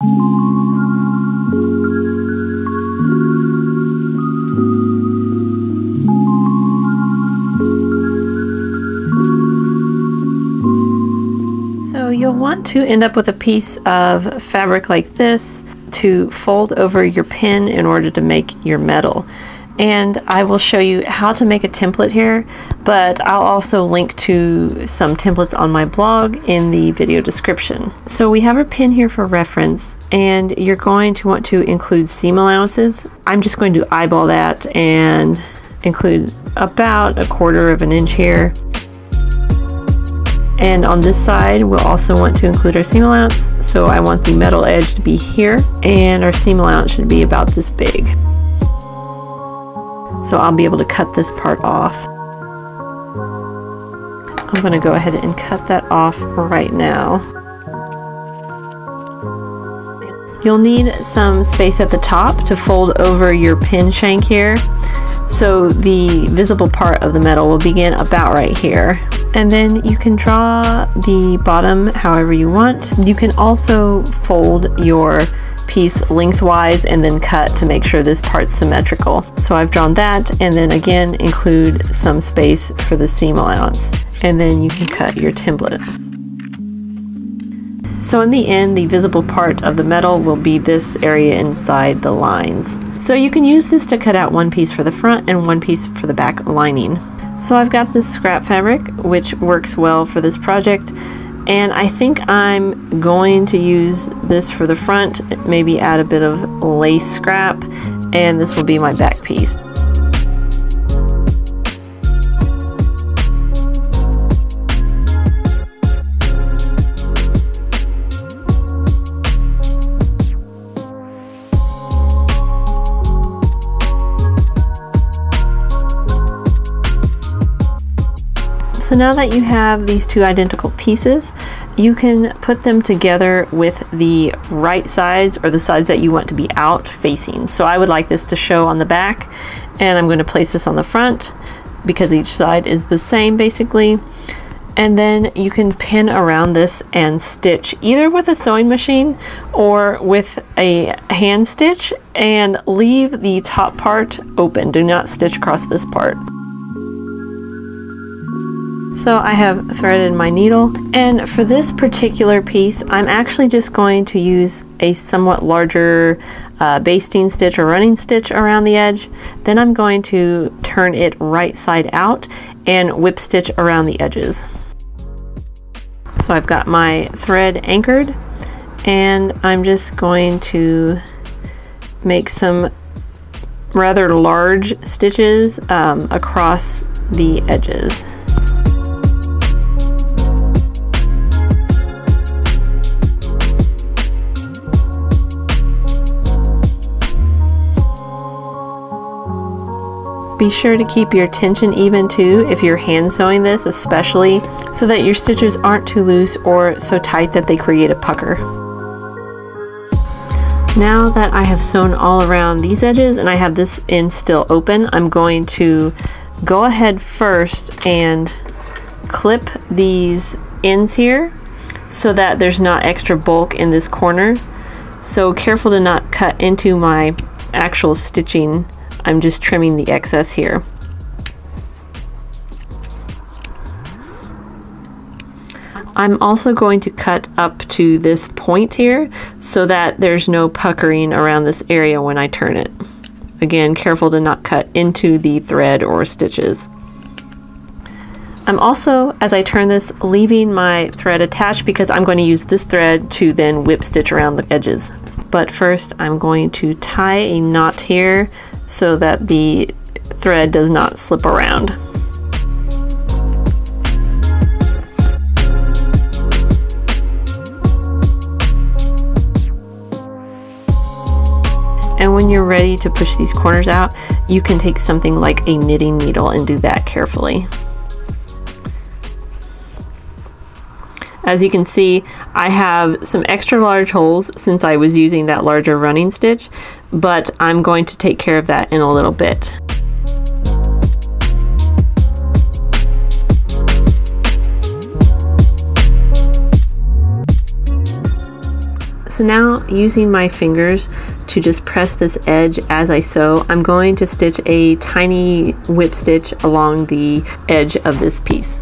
So you'll want to end up with a piece of fabric like this to fold over your pin in order to make your medal. And I will show you how to make a template here, but I'll also link to some templates on my blog in the video description. So we have our pin here for reference, and you're going to want to include seam allowances. I'm just going to eyeball that and include about a quarter of an inch here. And on this side, we'll also want to include our seam allowance. So I want the medal edge to be here, and our seam allowance should be about this big. So I'll be able to cut this part off. I'm going to go ahead and cut that off right now. You'll need some space at the top to fold over your pin shank here. So the visible part of the medal will begin about right here. And then you can draw the bottom however you want. You can also fold your piece lengthwise and then cut to make sure this part's symmetrical. So I've drawn that and then again include some space for the seam allowance. And then you can cut your template. So in the end, the visible part of the medal will be this area inside the lines. So you can use this to cut out one piece for the front and one piece for the back lining. So I've got this scrap fabric, which works well for this project. And I think I'm going to use this for the front, maybe add a bit of lace scrap, and this will be my back piece. So now that you have these two identical pieces, you can put them together with the right sides or the sides that you want to be out facing. So I would like this to show on the back and I'm going to place this on the front because each side is the same basically. And then you can pin around this and stitch either with a sewing machine or with a hand stitch and leave the top part open. Do not stitch across this part. So I have threaded my needle and for this particular piece I'm actually just going to use a somewhat larger uh, basting stitch or running stitch around the edge. Then I'm going to turn it right side out and whip stitch around the edges. So I've got my thread anchored and I'm just going to make some rather large stitches um, across the edges. Be sure to keep your tension even too if you're hand sewing this especially so that your stitches aren't too loose or so tight that they create a pucker. Now that I have sewn all around these edges and I have this end still open, I'm going to go ahead first and clip these ends here so that there's not extra bulk in this corner. So careful to not cut into my actual stitching I'm just trimming the excess here. I'm also going to cut up to this point here so that there's no puckering around this area when I turn it. Again, careful to not cut into the thread or stitches. I'm also, as I turn this, leaving my thread attached because I'm going to use this thread to then whip stitch around the edges. But first I'm going to tie a knot here so that the thread does not slip around. And when you're ready to push these corners out, you can take something like a knitting needle and do that carefully. As you can see, I have some extra large holes since I was using that larger running stitch, but I'm going to take care of that in a little bit. So now using my fingers to just press this edge as I sew, I'm going to stitch a tiny whip stitch along the edge of this piece.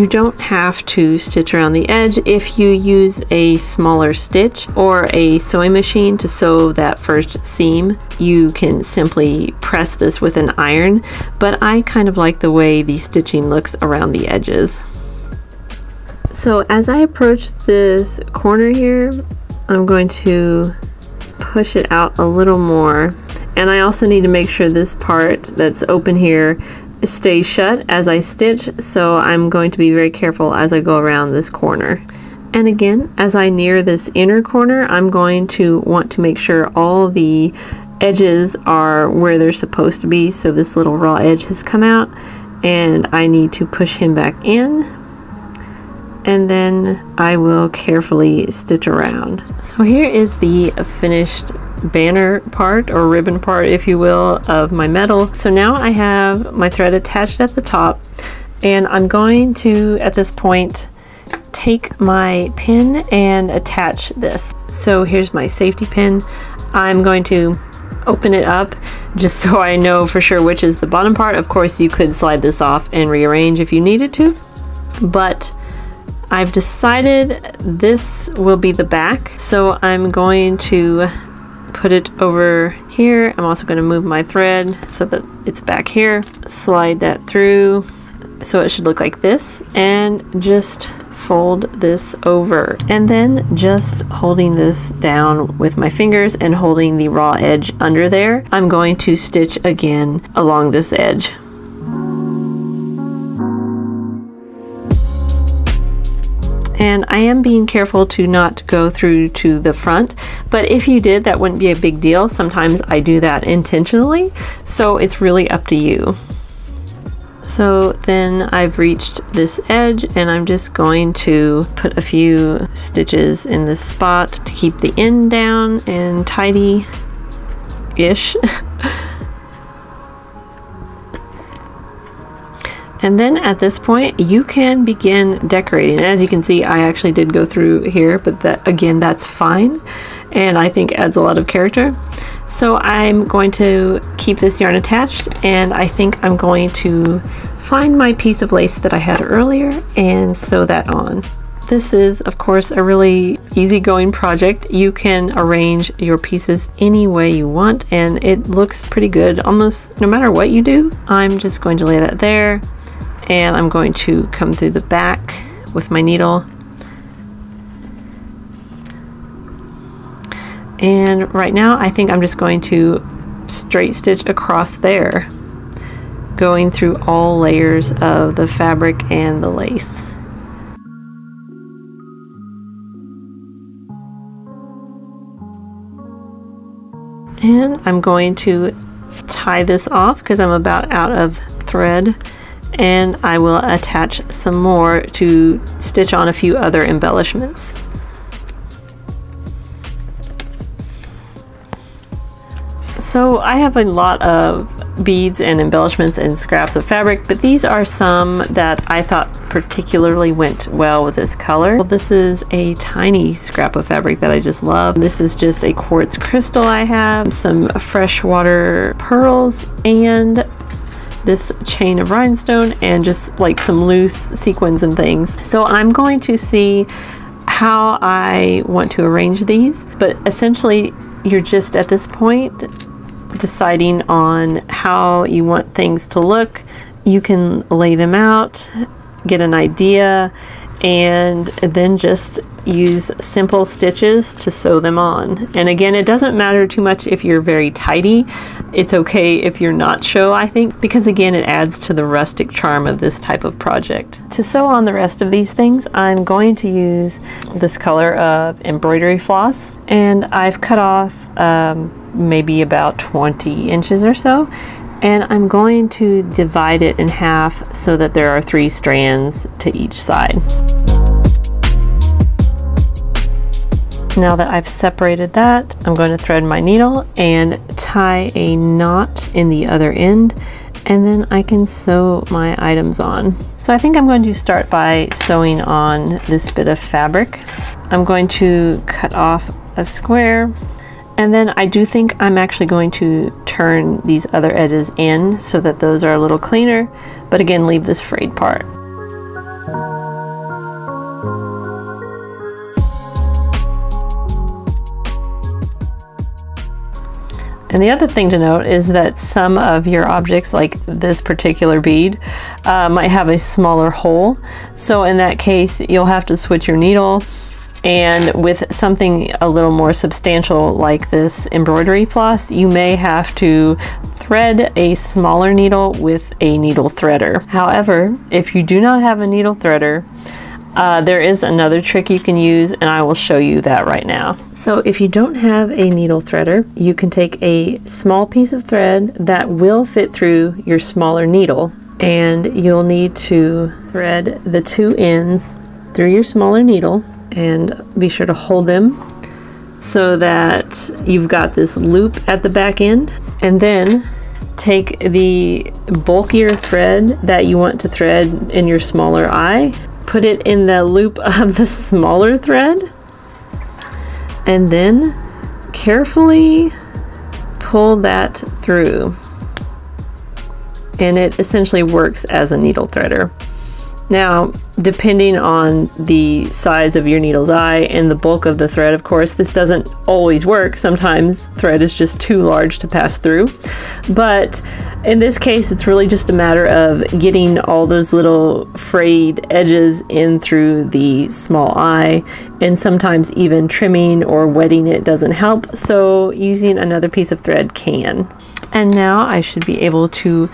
You don't have to stitch around the edge if you use a smaller stitch or a sewing machine to sew that first seam. You can simply press this with an iron, but I kind of like the way the stitching looks around the edges. So as I approach this corner here, I'm going to push it out a little more. And I also need to make sure this part that's open here stays shut as I stitch so I'm going to be very careful as I go around this corner. And again, as I near this inner corner, I'm going to want to make sure all the edges are where they're supposed to be. So this little raw edge has come out and I need to push him back in. And then I will carefully stitch around. So here is the finished banner part or ribbon part if you will of my medal. So now I have my thread attached at the top and I'm going to at this point take my pin and attach this. So here's my safety pin. I'm going to open it up just so I know for sure which is the bottom part. Of course you could slide this off and rearrange if you needed to but I've decided this will be the back so I'm going to put it over here. I'm also going to move my thread so that it's back here. Slide that through so it should look like this and just fold this over and then just holding this down with my fingers and holding the raw edge under there I'm going to stitch again along this edge and I am being careful to not go through to the front but if you did that wouldn't be a big deal. Sometimes I do that intentionally so it's really up to you. So then I've reached this edge and I'm just going to put a few stitches in this spot to keep the end down and tidy And then at this point, you can begin decorating. As you can see, I actually did go through here, but that again, that's fine. And I think adds a lot of character. So I'm going to keep this yarn attached and I think I'm going to find my piece of lace that I had earlier and sew that on. This is, of course, a really easygoing project. You can arrange your pieces any way you want and it looks pretty good almost no matter what you do. I'm just going to lay that there and I'm going to come through the back with my needle. And right now I think I'm just going to straight stitch across there going through all layers of the fabric and the lace. And I'm going to tie this off because I'm about out of thread and I will attach some more to stitch on a few other embellishments. So I have a lot of beads and embellishments and scraps of fabric, but these are some that I thought particularly went well with this color. Well, this is a tiny scrap of fabric that I just love. This is just a quartz crystal I have, some freshwater pearls, and this chain of rhinestone and just like some loose sequins and things. So I'm going to see how I want to arrange these, but essentially you're just at this point deciding on how you want things to look. You can lay them out, get an idea, and then just use simple stitches to sew them on. And again, it doesn't matter too much if you're very tidy. It's okay if you're not show, I think, because again, it adds to the rustic charm of this type of project. To sew on the rest of these things, I'm going to use this color of embroidery floss. And I've cut off um, maybe about 20 inches or so and I'm going to divide it in half so that there are three strands to each side. Now that I've separated that, I'm going to thread my needle and tie a knot in the other end and then I can sew my items on. So I think I'm going to start by sewing on this bit of fabric. I'm going to cut off a square and then I do think I'm actually going to turn these other edges in so that those are a little cleaner, but again leave this frayed part. And the other thing to note is that some of your objects, like this particular bead, uh, might have a smaller hole. So in that case, you'll have to switch your needle and with something a little more substantial like this embroidery floss, you may have to thread a smaller needle with a needle threader. However, if you do not have a needle threader, uh, there is another trick you can use and I will show you that right now. So if you don't have a needle threader, you can take a small piece of thread that will fit through your smaller needle and you'll need to thread the two ends through your smaller needle and be sure to hold them so that you've got this loop at the back end and then take the bulkier thread that you want to thread in your smaller eye put it in the loop of the smaller thread and then carefully pull that through and it essentially works as a needle threader. Now, depending on the size of your needle's eye and the bulk of the thread, of course, this doesn't always work. Sometimes thread is just too large to pass through. But in this case, it's really just a matter of getting all those little frayed edges in through the small eye, and sometimes even trimming or wetting it doesn't help. So using another piece of thread can. And now I should be able to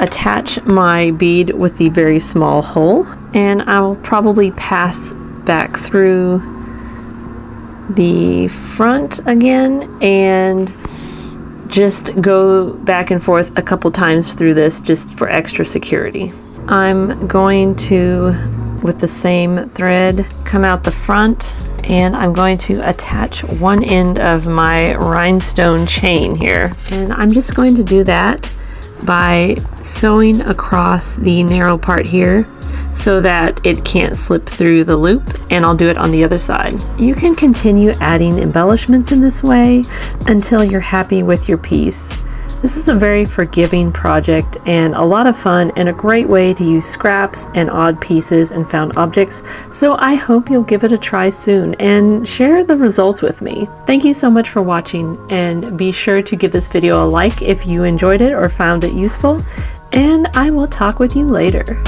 attach my bead with the very small hole and I will probably pass back through the front again and just go back and forth a couple times through this just for extra security. I'm going to, with the same thread, come out the front and I'm going to attach one end of my rhinestone chain here. And I'm just going to do that by sewing across the narrow part here so that it can't slip through the loop and I'll do it on the other side. You can continue adding embellishments in this way until you're happy with your piece. This is a very forgiving project and a lot of fun and a great way to use scraps and odd pieces and found objects, so I hope you'll give it a try soon and share the results with me. Thank you so much for watching and be sure to give this video a like if you enjoyed it or found it useful, and I will talk with you later.